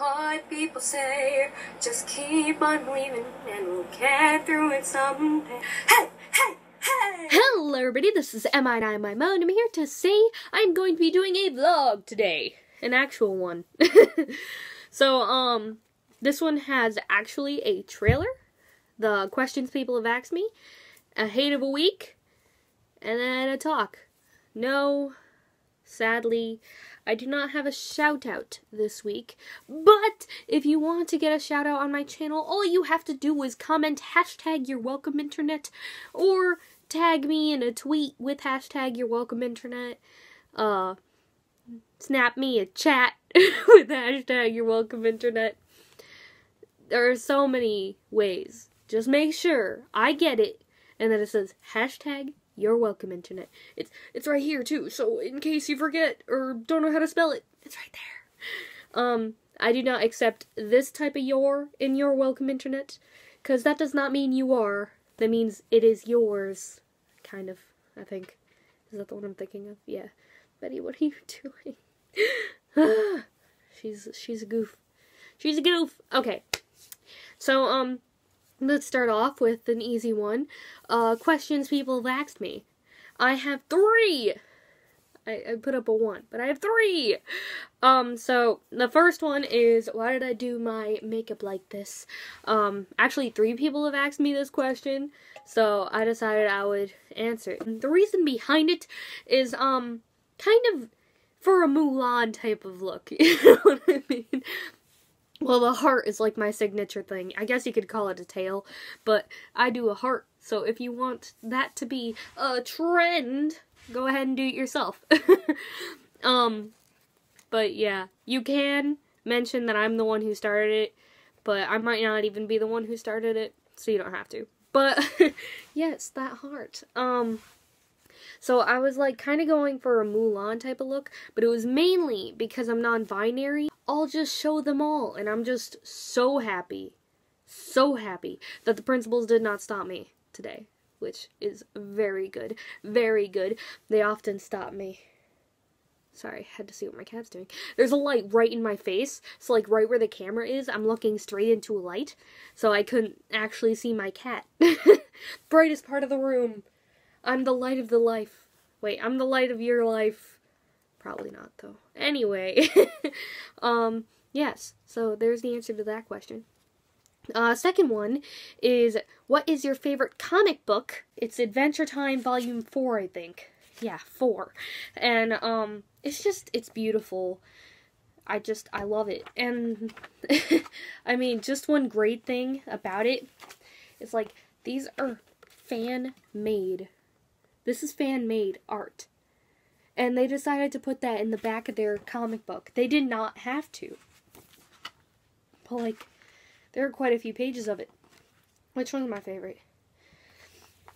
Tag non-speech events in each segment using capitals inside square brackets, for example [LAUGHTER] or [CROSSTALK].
what people say. Just keep on believing and we'll get through it someday. Hey, hey, hey! Hello everybody, this is Minimymo. I'm here to say I'm going to be doing a vlog today. An actual one. [LAUGHS] so, um, this one has actually a trailer, the questions people have asked me, a hate of a week, and then a talk. No, sadly, I do not have a shout out this week, but if you want to get a shout out on my channel, all you have to do is comment hashtag your welcome internet or tag me in a tweet with hashtag your welcome internet. Uh, snap me a chat [LAUGHS] with hashtag your welcome internet. There are so many ways. Just make sure I get it and then it says hashtag you're welcome, internet. It's it's right here too. So in case you forget or don't know how to spell it, it's right there. Um, I do not accept this type of your in your welcome, internet, because that does not mean you are. That means it is yours, kind of. I think. Is that the one I'm thinking of? Yeah. Betty, what are you [LAUGHS] doing? [SIGHS] she's she's a goof. She's a goof. Okay. So um Let's start off with an easy one. Uh, questions people have asked me. I have three. I, I put up a one, but I have three. Um, so the first one is why did I do my makeup like this? Um, actually, three people have asked me this question, so I decided I would answer it. And the reason behind it is um kind of for a Mulan type of look. [LAUGHS] You know what I mean? Well, the heart is like my signature thing. I guess you could call it a tail, but I do a heart. So if you want that to be a trend, go ahead and do it yourself. [LAUGHS] um, but yeah, you can mention that I'm the one who started it, but I might not even be the one who started it, so you don't have to. But [LAUGHS] yes, that heart. Um, so I was like kind of going for a Mulan type of look, but it was mainly because I'm non-binary. I'll just show them all, and I'm just so happy, so happy that the principals did not stop me today, which is very good, very good. They often stop me. Sorry, had to see what my cat's doing. There's a light right in my face, so like right where the camera is, I'm looking straight into a light, so I couldn't actually see my cat. [LAUGHS] Brightest part of the room. I'm the light of the life. Wait, I'm the light of your life. Probably not, though. Anyway, [LAUGHS] um, yes, so there's the answer to that question. Uh, second one is, what is your favorite comic book? It's Adventure Time Volume 4, I think. Yeah, 4. And, um, it's just, it's beautiful. I just, I love it. And, [LAUGHS] I mean, just one great thing about it is, like, these are fan-made this is fan made art. And they decided to put that in the back of their comic book. They did not have to. But, like, there are quite a few pages of it. Which one's my favorite?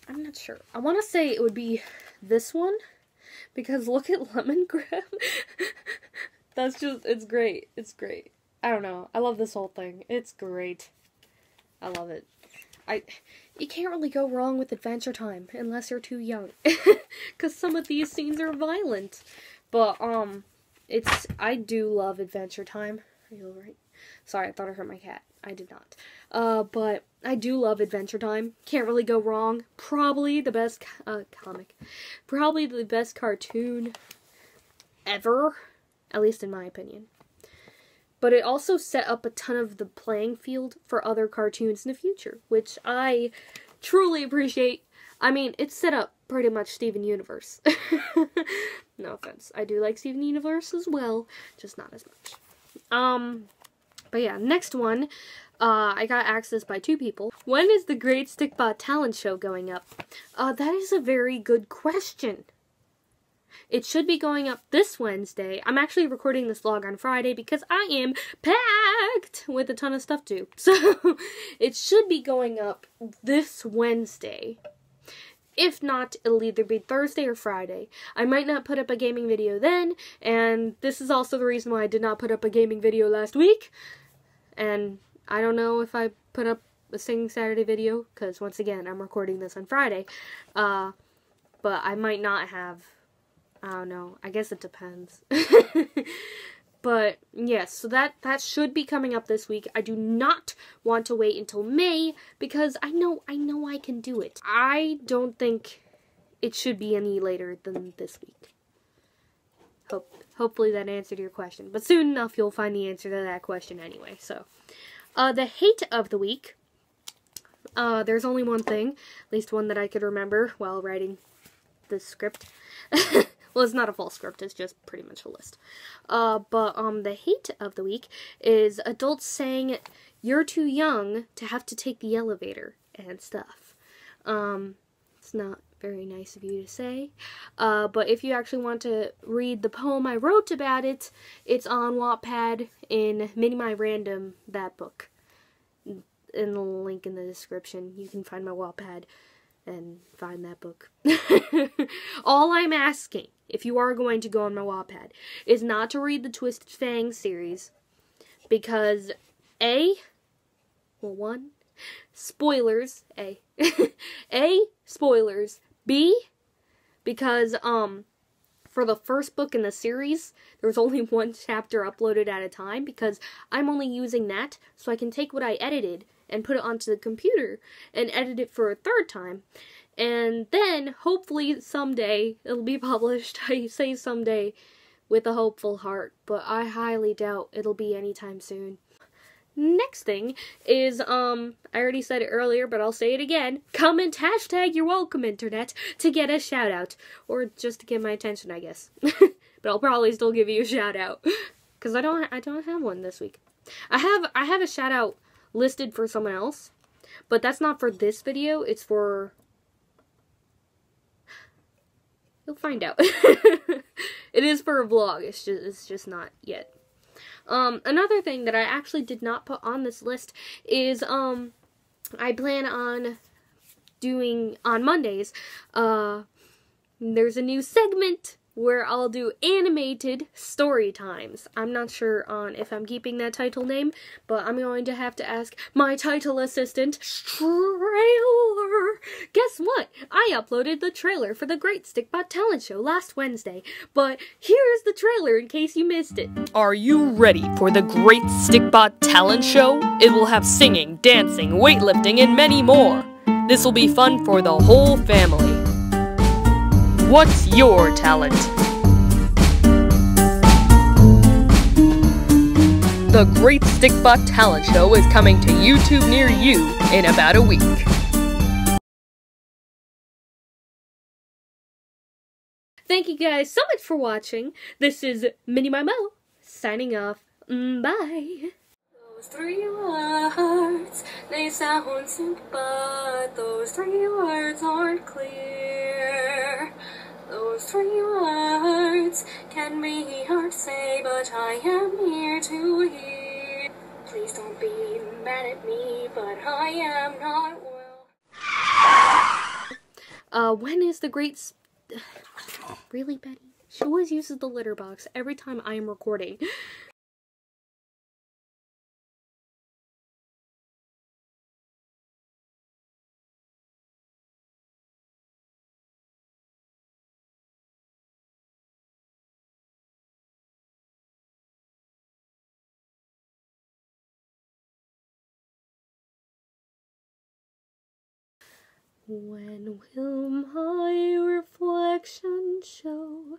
I'm not sure. I want to say it would be this one. Because look at [LAUGHS] Lemongrab. That's just, it's great. It's great. I don't know. I love this whole thing. It's great. I love it. I you can't really go wrong with Adventure Time unless you're too young, [LAUGHS] because some of these scenes are violent. But um, it's I do love Adventure Time. Are you alright? Sorry, I thought I hurt my cat. I did not. Uh, but I do love Adventure Time. Can't really go wrong. Probably the best uh, comic. Probably the best cartoon ever. At least in my opinion but it also set up a ton of the playing field for other cartoons in the future, which I truly appreciate. I mean, it set up pretty much Steven Universe. [LAUGHS] no offense. I do like Steven Universe as well, just not as much. Um, but yeah, next one. Uh, I got access by two people. When is the Great Stikbot Talent Show going up? Uh, that is a very good question. It should be going up this Wednesday. I'm actually recording this vlog on Friday because I am packed with a ton of stuff to. [LAUGHS] So it should be going up this Wednesday. If not, it'll either be Thursday or Friday. I might not put up a gaming video then, and this is also the reason why I did not put up a gaming video last week. And I don't know if I put up a Singing Saturday video, because once again, I'm recording this on Friday. Uh, but I might not have I don't know. I guess it depends. [LAUGHS] but yes, so that that should be coming up this week. I do not want to wait until May because I know I know I can do it. I don't think it should be any later than this week. Hope hopefully that answered your question. But soon enough you'll find the answer to that question anyway. So, uh, the hate of the week. Uh, there's only one thing, at least one that I could remember while writing the script. [LAUGHS] well, it's not a full script, it's just pretty much a list. Uh, but um, the hate of the week is adults saying you're too young to have to take the elevator and stuff. Um, it's not very nice of you to say. Uh, but if you actually want to read the poem I wrote about it, it's on Wattpad in Mini My Random, that book in the link in the description. You can find my Wattpad and find that book. [LAUGHS] All I'm asking, if you are going to go on my Wattpad, is not to read the Twisted Fang series because A, well, one, spoilers, A, [LAUGHS] A, spoilers, B, because, um, for the first book in the series, there was only [LAUGHS] one chapter uploaded at a time because I'm only using that so I can take what I edited and put it onto the computer and edit it for a third time. And then, hopefully, someday it'll be [LAUGHS] published. I say someday with a hopeful heart, but I highly doubt it'll be anytime soon. Next thing is, um, I already said it earlier, but I'll say it again. Comment hashtag you're welcome, internet, to get a shout out. Or just to get my attention, I guess. [LAUGHS] but I'll probably still give you a shout out. Cause I don't, I don't have one this week. I have, I have a shout out listed for someone else. But that's not for this video, it's for... You'll find out. [LAUGHS] it is for a vlog, it's just, it's just not yet. Um, another thing that I actually did not put on this list is, um, I plan on doing, on Mondays, uh, there's a new segment where I'll do animated story times. I'm not sure on if I'm keeping that title name, but I'm going to have to ask my title assistant, Trailer. Guess what? I uploaded the trailer for the Great Stikbot Talent Show last Wednesday, but here's the trailer in case you missed it. Are you ready for the Great Stikbot Talent Show? It will have singing, dancing, weightlifting, and many more. This will be fun for the whole family. What's your talent? The Great Stikbot Talent Show is coming to YouTube near you in about a week. Thank you guys so much for watching. This is Minimymo, signing off. Mm, bye. Those three words, they sound simple, but those three words aren't clear. Those three words can be hard to say, but I am here to hear. Please don't be mad at me, but I am not well. Uh, when is the great... [SIGHS] Really, Betty? She always uses the litter box every time I am recording. When will my reflection show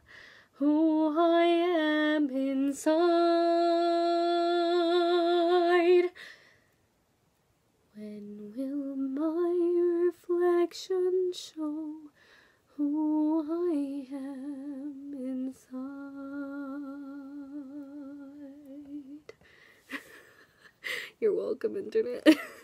who I am inside? When will my reflection show who I am inside? [LAUGHS] You're welcome, Internet. [LAUGHS]